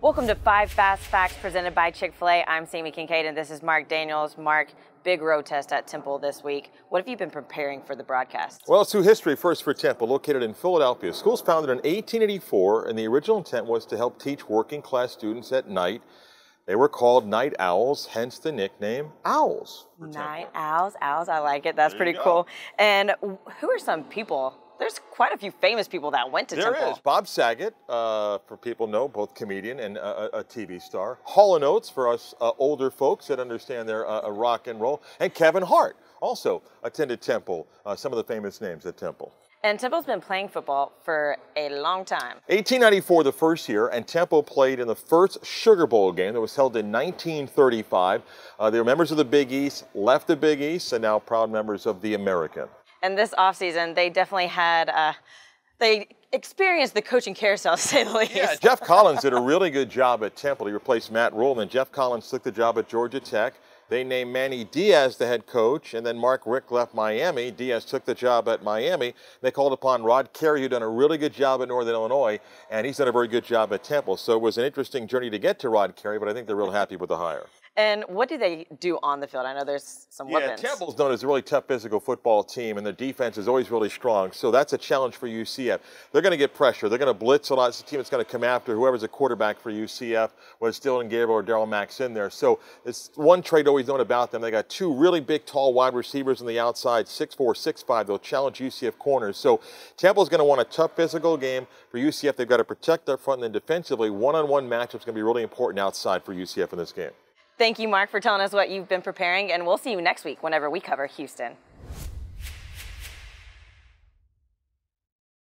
Welcome to Five Fast Facts presented by Chick fil A. I'm Sami Kincaid and this is Marc Daniels. Marc, big road test at Temple this week. What have you been preparing for the broadcast? Well, it's through history first for Temple, located in Philadelphia. School's founded in 1884, and the original intent was to help teach working class students at night. They were called night owls, hence the nickname Owls. Night owls, owls, I like it. That's There pretty cool. And who are some people? There's quite a few famous people that went to There Temple. is Bob Saget, uh, for people know, both comedian and uh, a, a TV star. Hall Oates for us uh, older folks that understand their uh, uh, rock and roll, and Kevin Hart also attended Temple. Uh, some of the famous names at Temple. And Temple's been playing football for a long time. 1894, the first year, and Temple played in the first Sugar Bowl game that was held in 1935. Uh, they were members of the Big East, left the Big East, and now proud members of the American. And this offseason, they definitely had, uh, they experienced the coaching carousel, to say the least. Geoff Collins did a really good job at Temple. He replaced Matt Rhule, and Geoff Collins took the job at Georgia Tech. They named Manny Diaz the head coach, and then Mark Richt left Miami. Diaz took the job at Miami. They called upon Rod Carey, who done a really good job at Northern Illinois, and he's done a very good job at Temple. So it was an interesting journey to get to Rod Carey, but I think they're real happy with the hire. And what do they do on the field? I know there's some Yeah, weapons. Temple's known as a really tough physical football team, and their defense is always really strong. So that's a challenge for UCF. They're going to get pressure. They're going to blitz a lot. It's a team that's going to come after whoever's a quarterback for UCF, whether it's Dillon Gabriel or Darriel Mack in there. So it's one trait always known about them. They got two really big, tall wide receivers on the outside, 6'4", 6'5". They'll challenge UCF corners. So Temple's going to want a tough physical game for UCF. They've got to protect their front, and then defensively, one-on-one matchup's going to be really important outside for UCF in this game. Thank you, Marc, for telling us what you've been preparing, and we'll see you next week whenever we cover Houston.